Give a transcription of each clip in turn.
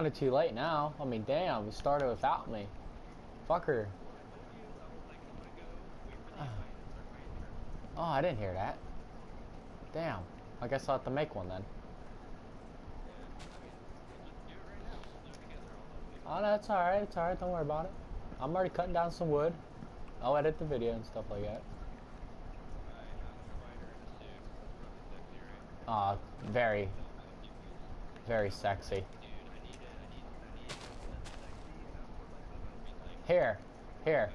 kind of too late now. I mean, damn, you started without me. Fucker. Oh, I didn't hear that. Damn. I guess I'll have to make one then. Oh, no, it's alright. It's alright. Don't worry about it. I'm already cutting down some wood. I'll edit the video and stuff like that. Ah, very, very sexy. Here, here,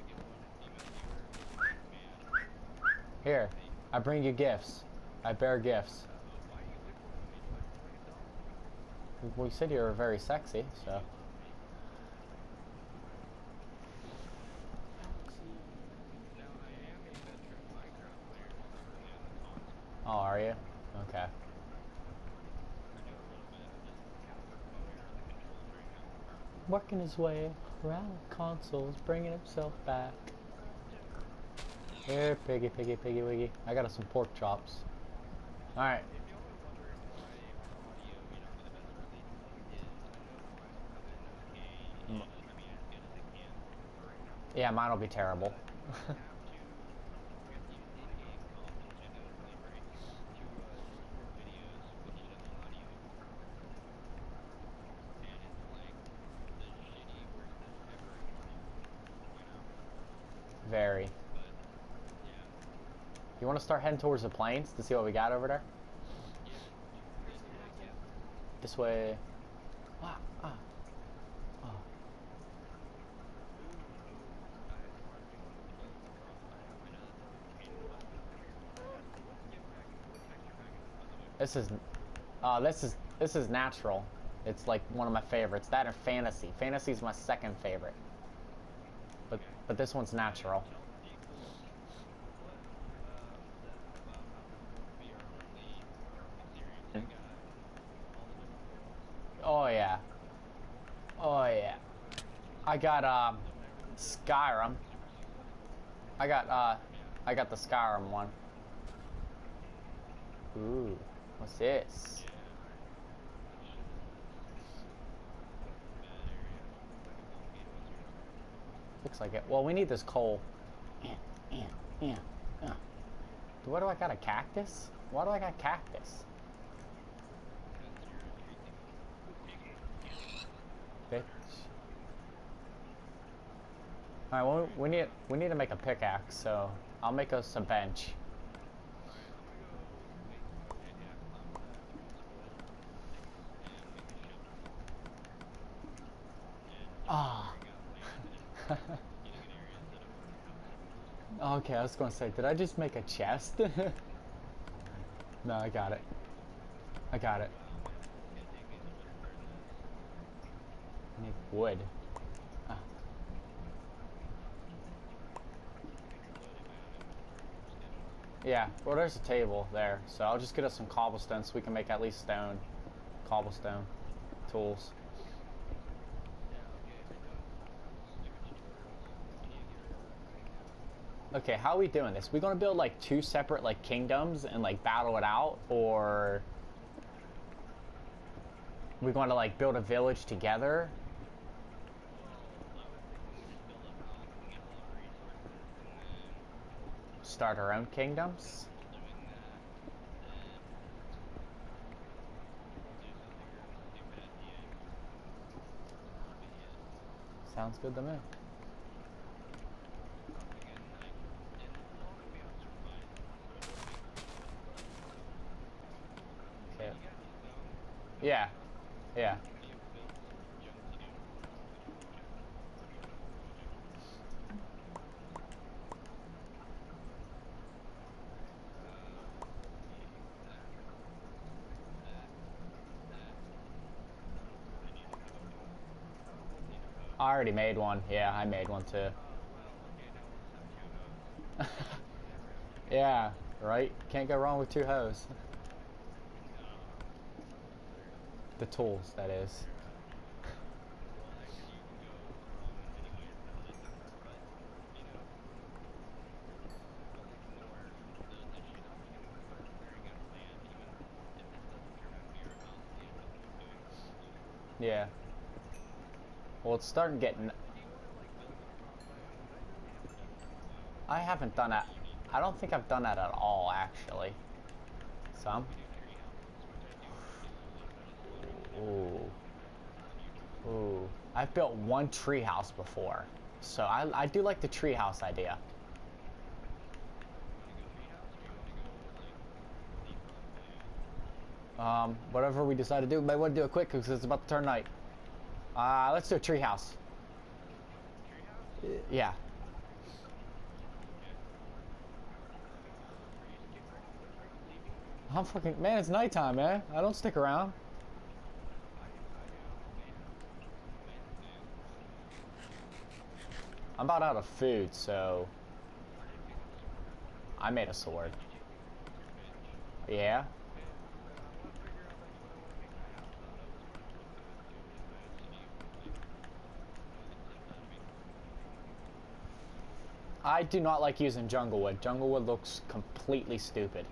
here. I bring you gifts. I bear gifts. We said you were very sexy, so. Oh, are you? Okay. Working his way around consoles, bringing himself back. Here, piggy, piggy, piggy, wiggy. I got us some pork chops. Alright. Mm. Yeah, mine will be terrible. Very. You want to start heading towards the plains to see what we got over there? This way. Ah. Oh. This is, uh, this is this is natural. It's like one of my favorites. That and fantasy. Fantasy is my second favorite. But but this one's natural. Oh yeah. Oh yeah. I got um Skyrim. I got uh I got the Skyrim one. Ooh, what's this? Looks like it. Well, we need this coal. Yeah, yeah, yeah. Why do I got a cactus? Why do I got cactus? Alright, well, we need we need to make a pickaxe, so I'll make us a bench. Ah. okay, I was gonna say, did I just make a chest? no, I got it. I got it. I need wood. Yeah, well there's a table there, so I'll just get us some cobblestone so we can make at least stone. Cobblestone. Tools. Okay, how are we doing this? We gonna build like two separate like kingdoms and like battle it out, or we to like build a village together? Start our own kingdoms? Sounds good to me. Yeah. Yeah. I already made one. Yeah, I made one too. yeah, right? Can't go wrong with two hoes. The tools, that is. Yeah. Well, it's starting getting. I haven't done that. I don't think I've done that at all, actually. Some. Ooh. Ooh. I've built one treehouse before. So I, I do like the treehouse idea. Um, whatever we decide to do, might want to do it quick because it's about to turn night. Uh, let's do a treehouse. Yeah. I'm fucking man. It's nighttime, man. I don't stick around. I'm about out of food, so I made a sword. Yeah. I do not like using jungle wood. Jungle wood looks completely stupid.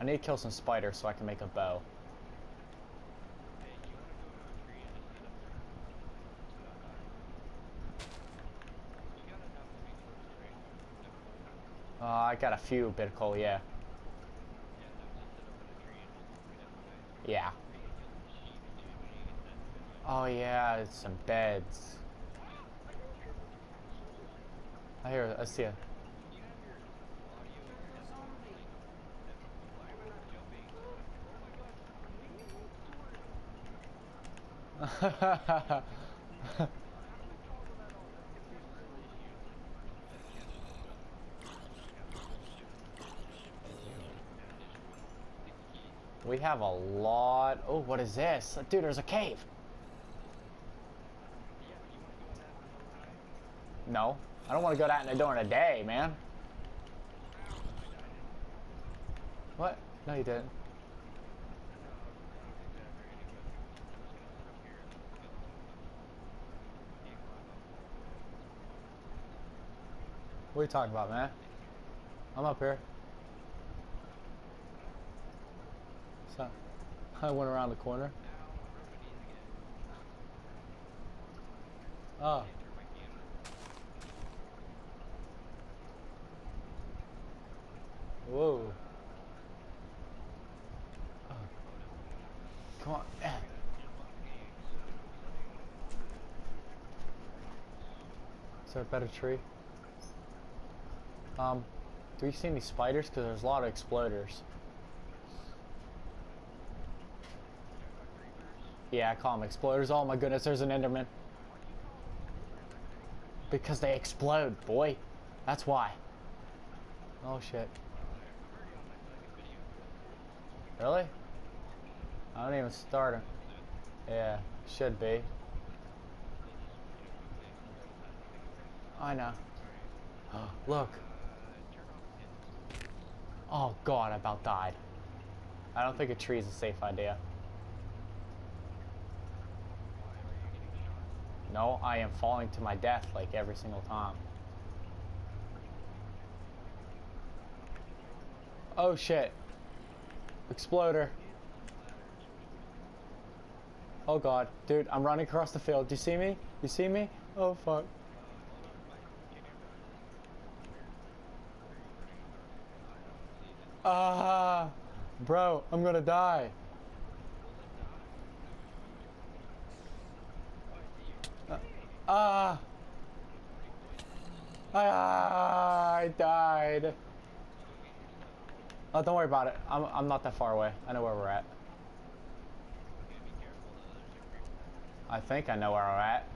I need to kill some spiders so I can make a bow. Uh, I got a few bit coal, yeah. Yeah. Oh yeah, it's some beds. I hear, I see it. we have a lot. Oh, what is this? Dude, there's a cave. No, I don't want to go down the door in a day, man. What? No, you didn't. What are you talking about, man? I'm up here. So, I went around the corner. Oh. Whoa. Oh. Come on. Eh. Is there a better tree? Um, do you see any spiders? Because there's a lot of exploders. Yeah, call them exploders. Oh my goodness, there's an Enderman. Because they explode, boy. That's why. Oh shit. Really? I don't even start it. Yeah, should be. I know. Look. Oh god, I about died. I don't think a tree is a safe idea. No, I am falling to my death like every single time. Oh shit. Exploder. Oh god. Dude, I'm running across the field. Do you see me? You see me? Oh fuck. Ah, bro, I'm gonna die. Ah. Ah, I died. Oh, don't worry about it. I'm, I'm not that far away. I know where we're at. I think I know where we're at.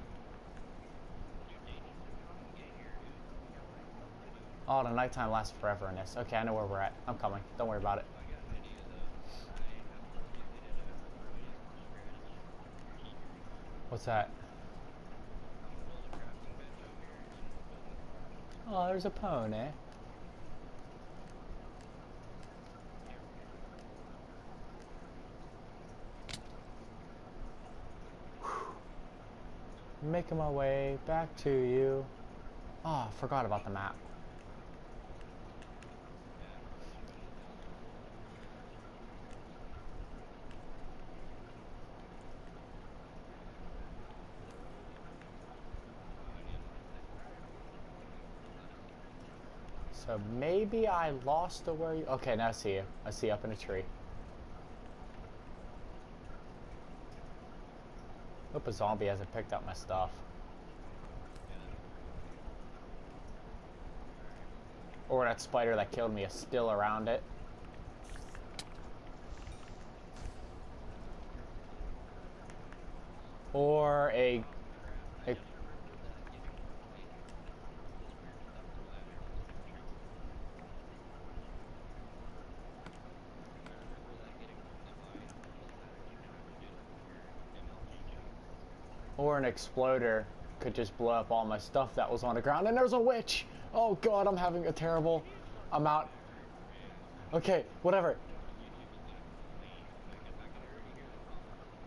Oh, the nighttime lasts forever in this. Okay, I know where we're at. I'm coming. Don't worry about it. What's that? Oh, there's a pony. Eh? Making my way back to you. Oh, I forgot about the map. So maybe I lost the where you. Okay, now I see you. I see you up in a tree. Hope a zombie hasn't picked up my stuff. Or that spider that killed me is still around it. Or a, an exploder could just blow up all my stuff that was on the ground. And there's a witch! Oh god, I'm having a terrible amount. Okay, whatever.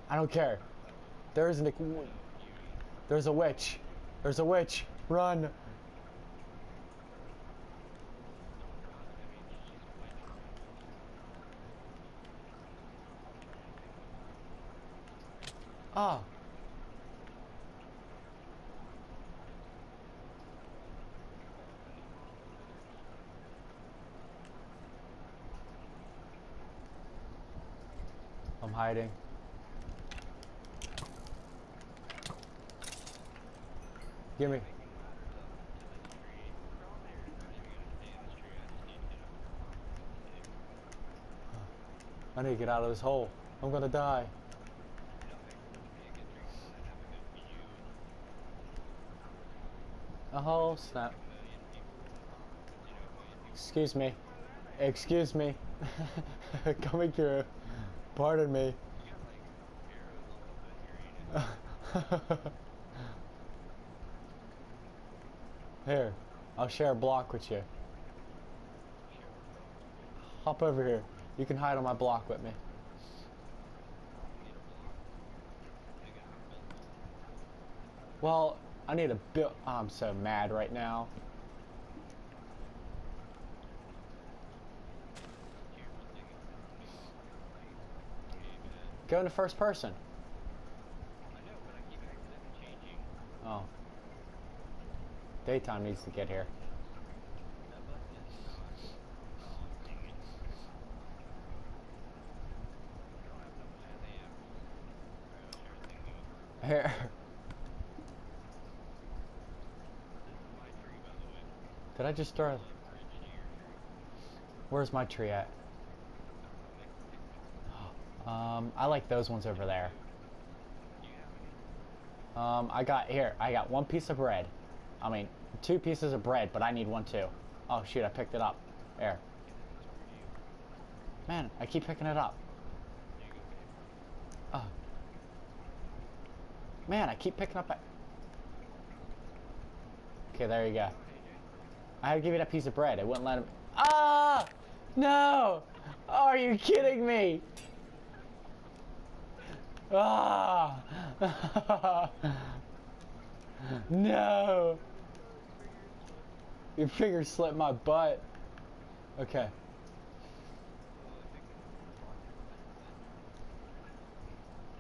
I don't care. There is an. There's a witch. There's a witch. Run. Ah. I'm hiding. Give me. I need to get out of this hole. I'm gonna die. Oh snap. Excuse me. Excuse me. Coming through. Pardon me. Here, I'll share a block with you. Hop over here. You can hide on my block with me. Well, I need a build. Oh, I'm so mad right now. Go into first person. Oh. Daytime needs to get here. Here. Did I just throw? Where's my tree at? Um, I like those ones over there. Um, I got here. I got one piece of bread. I mean, two pieces of bread, but I need one too. Oh shoot! I picked it up. There. Man, I keep picking it up. Oh. Man, I keep picking up. Okay, there you go. I had to give you that piece of bread. It wouldn't let him. Ah! No! Are you kidding me? Ah! no! Your finger slipped my butt. Okay.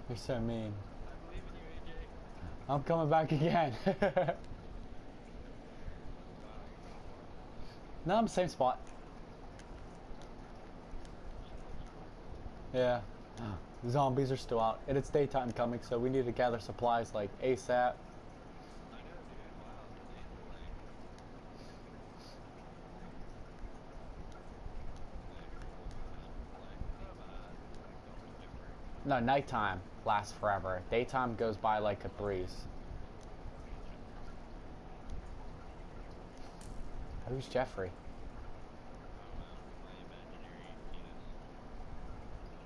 You're so mean. I'm leaving you, AJ. I'm coming back again. no, I'm same spot. Yeah. Zombies are still out, and it's daytime coming, so we need to gather supplies like ASAP. No, nighttime lasts forever. Daytime goes by like a breeze. Who's Jeffrey?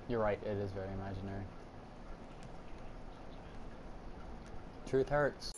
You're right, it is very imaginary. Truth hurts.